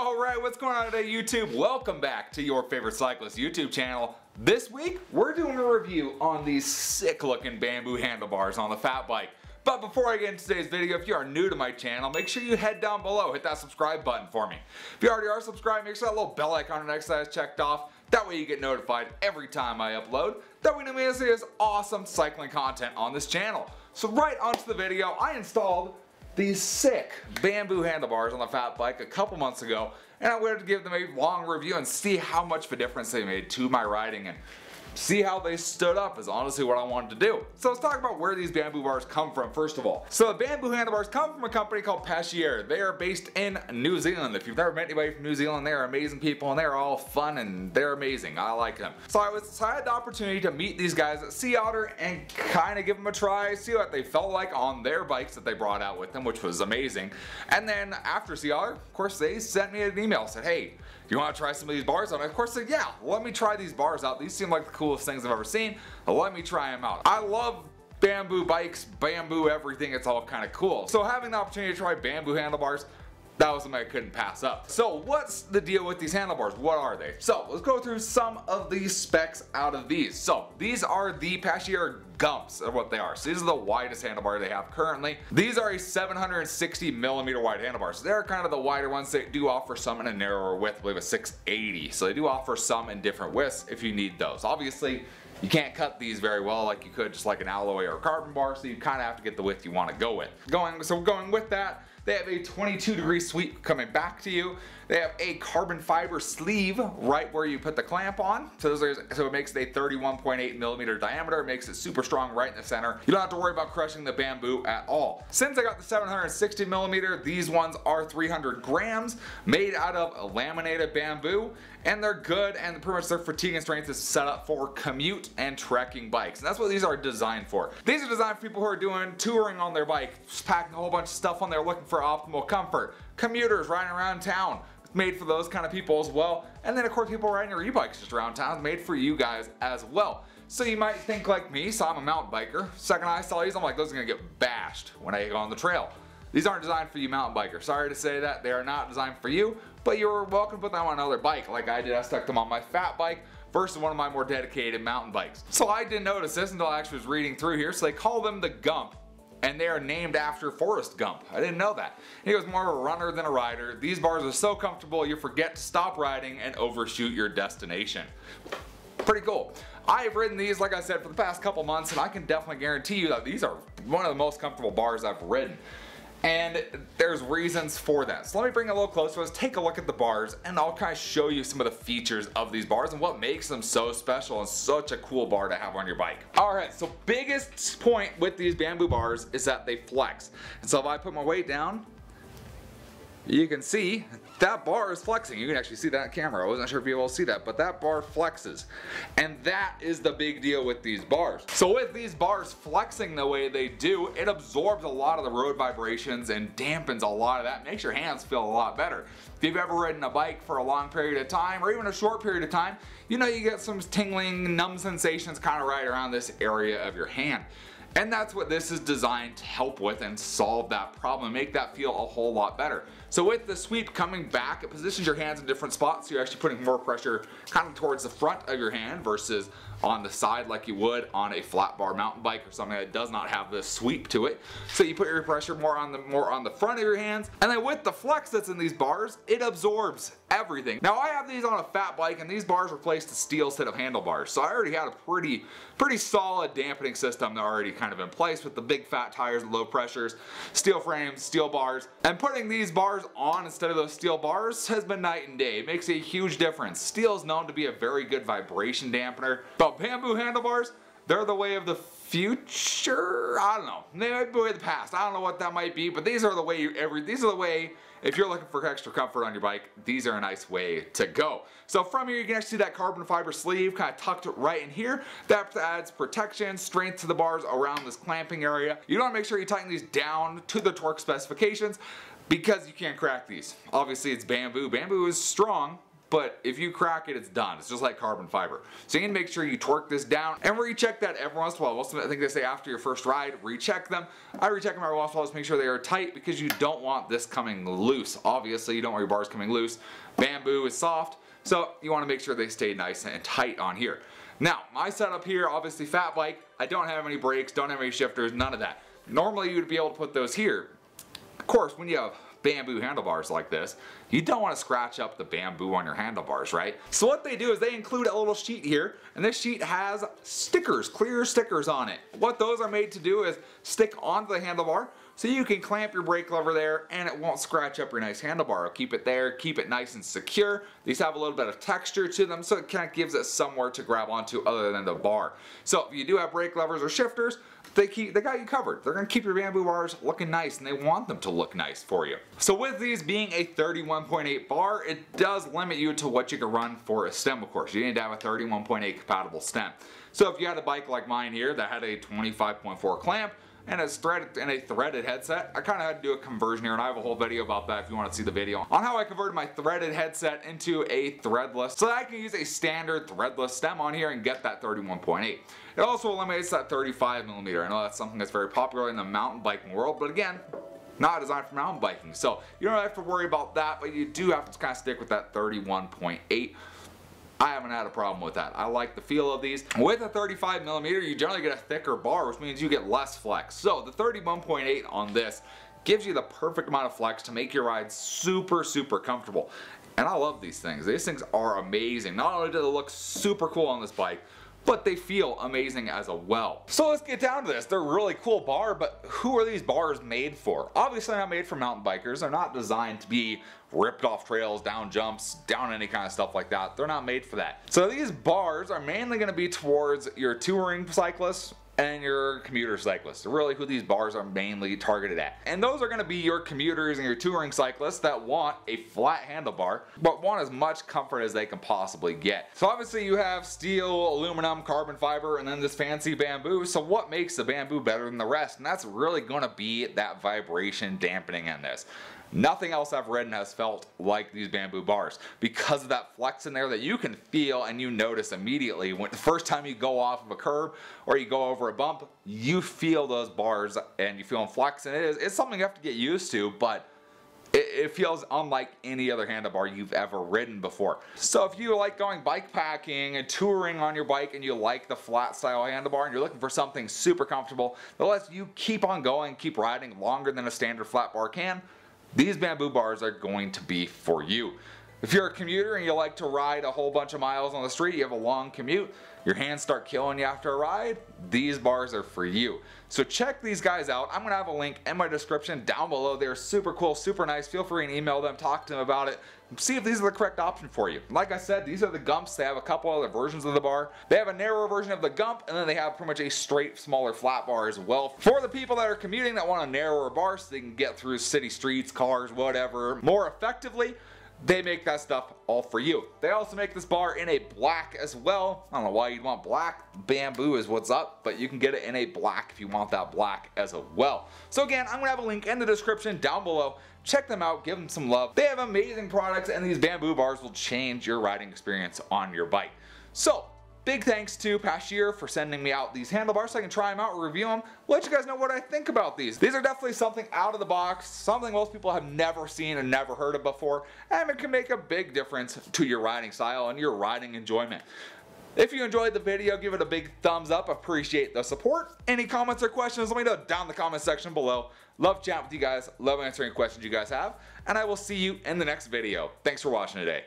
Alright, what's going on today YouTube? Welcome back to your favorite cyclist YouTube channel. This week, we're doing a review on these sick looking bamboo handlebars on the fat bike. But before I get into today's video, if you are new to my channel, make sure you head down below, hit that subscribe button for me. If you already are subscribed, make sure that little bell icon next to that is checked off. That way you get notified every time I upload. That way may see this awesome cycling content on this channel. So right onto the video, I installed these sick bamboo handlebars on the fat bike a couple months ago and I wanted to give them a long review and see how much of a difference they made to my riding. And see how they stood up is honestly what I wanted to do. So let's talk about where these bamboo bars come from first of all. So the bamboo handlebars come from a company called Passchier. They are based in New Zealand. If you've never met anybody from New Zealand, they're amazing people and they're all fun and they're amazing. I like them. So I, was, had the opportunity to meet these guys at Sea Otter and kind of give them a try, see what they felt like on their bikes that they brought out with them, which was amazing. And then after Sea Otter, of course, they sent me an email, said, hey, you want to try some of these bars? And of course said, yeah, let me try these bars out. These seem like the coolest things I've ever seen. Let me try them out. I love bamboo bikes, bamboo everything, it's all kind of cool. So having the opportunity to try bamboo handlebars, that was something I couldn't pass up. So what's the deal with these handlebars? What are they? So let's go through some of the specs out of these. So these are the Passchier Gumps of what they are. So these are the widest handlebar they have currently. These are a 760 millimeter wide handlebar. So they're kind of the wider ones. They do offer some in a narrower width, I believe a 680. So they do offer some in different widths if you need those. Obviously, you can't cut these very well like you could just like an alloy or carbon bar, so you kind of have to get the width you want to go with. Going, so going with that, they have a 22 degree sweep coming back to you. They have a carbon fiber sleeve right where you put the clamp on. So, so it makes it a 31.8 millimeter diameter. It makes it super strong right in the center. You don't have to worry about crushing the bamboo at all. Since I got the 760 millimeter, these ones are 300 grams, made out of laminated bamboo, and they're good and pretty much their fatigue and strength is set up for commute and trekking bikes. And that's what these are designed for. These are designed for people who are doing touring on their bike, just packing a whole bunch of stuff on there looking for optimal comfort. Commuters riding around town, made for those kind of people as well. And then of course people riding their e-bikes just around town, made for you guys as well. So you might think like me, so I'm a mountain biker. Second I saw these, I'm like, those are gonna get bashed when I go on the trail. These aren't designed for you mountain bikers. Sorry to say that, they are not designed for you, but you're welcome to put them on another bike like I did. I stuck them on my fat bike versus one of my more dedicated mountain bikes. So I didn't notice this until I actually was reading through here. So they call them the Gump and they are named after Forrest Gump. I didn't know that. He was more of a runner than a rider. These bars are so comfortable you forget to stop riding and overshoot your destination. Pretty cool. I've ridden these, like I said, for the past couple months, and I can definitely guarantee you that these are one of the most comfortable bars I've ridden. And there's reasons for that. So let me bring it a little closer. Let's take a look at the bars and I'll kind of show you some of the features of these bars and what makes them so special and such a cool bar to have on your bike. Alright, so biggest point with these bamboo bars is that they flex. And so if I put my weight down, you can see that bar is flexing. You can actually see that camera. I wasn't sure if you all see that, but that bar flexes. And that is the big deal with these bars. So with these bars flexing the way they do, it absorbs a lot of the road vibrations and dampens a lot of that, makes your hands feel a lot better. If you've ever ridden a bike for a long period of time, or even a short period of time, you know you get some tingling, numb sensations kind of right around this area of your hand. And that's what this is designed to help with and solve that problem, make that feel a whole lot better. So with the sweep coming back, it positions your hands in different spots. So you're actually putting more pressure kind of towards the front of your hand versus on the side like you would on a flat bar mountain bike or something that does not have this sweep to it. So you put your pressure more on the more on the front of your hands. And then with the flex that's in these bars, it absorbs everything. Now I have these on a fat bike and these bars replaced the steel set of handlebars. So I already had a pretty, pretty solid dampening system that already kind of in place with the big fat tires, low pressures, steel frames, steel bars. And putting these bars on instead of those steel bars has been night and day. It makes a huge difference. Steel is known to be a very good vibration dampener, but bamboo handlebars, they're the way of the future? I don't know. They might be the past. I don't know what that might be, but these are the way you every these are the way if you're looking for extra comfort on your bike, these are a nice way to go. So from here, you can actually see that carbon fiber sleeve kind of tucked right in here. That adds protection, strength to the bars around this clamping area. You want to make sure you tighten these down to the torque specifications because you can't crack these. Obviously, it's bamboo. Bamboo is strong, but if you crack it, it's done. It's just like carbon fiber. So you need to make sure you torque this down and recheck that every once in a while. Most of it, I think they say after your first ride, recheck them. I recheck them every once in a while to make sure they are tight because you don't want this coming loose. Obviously, you don't want your bars coming loose. Bamboo is soft, so you want to make sure they stay nice and tight on here. Now, my setup here, obviously fat bike, I don't have any brakes, don't have any shifters, none of that. Normally you'd be able to put those here. Of course, when you have bamboo handlebars like this, you don't want to scratch up the bamboo on your handlebars, right? So what they do is they include a little sheet here, and this sheet has stickers, clear stickers on it. What those are made to do is stick onto the handlebar, so you can clamp your brake lever there and it won't scratch up your nice handlebar. It'll keep it there, keep it nice and secure. These have a little bit of texture to them so it kind of gives it somewhere to grab onto other than the bar. So if you do have brake levers or shifters, they keep they got you covered. They're gonna keep your bamboo bars looking nice and they want them to look nice for you. So with these being a 31.8 bar, it does limit you to what you can run for a stem of course. You need to have a 31.8 compatible stem. So if you had a bike like mine here that had a 25.4 clamp, and a threaded and a threaded headset. I kind of had to do a conversion here and I have a whole video about that if you want to see the video on how I converted my threaded headset into a threadless so that I can use a standard threadless stem on here and get that 31.8. It also eliminates that 35 millimeter. I know that's something that's very popular in the mountain biking world, but again, not designed for mountain biking. So you don't have to worry about that, but you do have to kind of stick with that 31.8. I haven't had a problem with that. I like the feel of these. With a 35 millimeter, you generally get a thicker bar, which means you get less flex. So the 31.8 on this gives you the perfect amount of flex to make your ride super, super comfortable. And I love these things. These things are amazing. Not only do they look super cool on this bike, but they feel amazing as a well. So let's get down to this. They're really cool bar, but who are these bars made for? Obviously not made for mountain bikers. They're not designed to be ripped off trails, down jumps, down any kind of stuff like that. They're not made for that. So these bars are mainly gonna be towards your touring cyclists and your commuter cyclists. Really who these bars are mainly targeted at. And those are going to be your commuters and your touring cyclists that want a flat handlebar, but want as much comfort as they can possibly get. So obviously you have steel, aluminum, carbon fiber, and then this fancy bamboo. So what makes the bamboo better than the rest? And that's really going to be that vibration dampening in this. Nothing else I've ridden has felt like these bamboo bars because of that flex in there that you can feel and you notice immediately when the first time you go off of a curb or you go over a bump, you feel those bars and you feel them flex and it is, it's something you have to get used to, but it, it, feels unlike any other handlebar you've ever ridden before. So if you like going bike packing and touring on your bike and you like the flat style handlebar and you're looking for something super comfortable that lets you keep on going, keep riding longer than a standard flat bar can, these bamboo bars are going to be for you. If you're a commuter and you like to ride a whole bunch of miles on the street, you have a long commute, your hands start killing you after a ride, these bars are for you. So check these guys out. I'm to have a link in my description down below. They're super cool, super nice. Feel free and email them, talk to them about it, see if these are the correct option for you. Like I said, these are the Gumps. They have a couple other versions of the bar. They have a narrower version of the Gump, and then they have pretty much a straight, smaller flat bar as well. For the people that are commuting that want a narrower bar so they can get through city streets, cars, whatever, more effectively, they make that stuff all for you. They also make this bar in a black as well. I don't know why you'd want black. Bamboo is what's up, but you can get it in a black if you want that black as well. So again, I'm gonna have a link in the description down below. Check them out, give them some love. They have amazing products and these bamboo bars will change your riding experience on your bike. So Big thanks to Passchier for sending me out these handlebars so I can try them out, review them, let you guys know what I think about these. These are definitely something out of the box, something most people have never seen and never heard of before, and it can make a big difference to your riding style and your riding enjoyment. If you enjoyed the video, give it a big thumbs up. Appreciate the support. Any comments or questions, let me know down in the comment section below. Love chatting with you guys. Love answering questions you guys have. And I will see you in the next video. Thanks for watching today.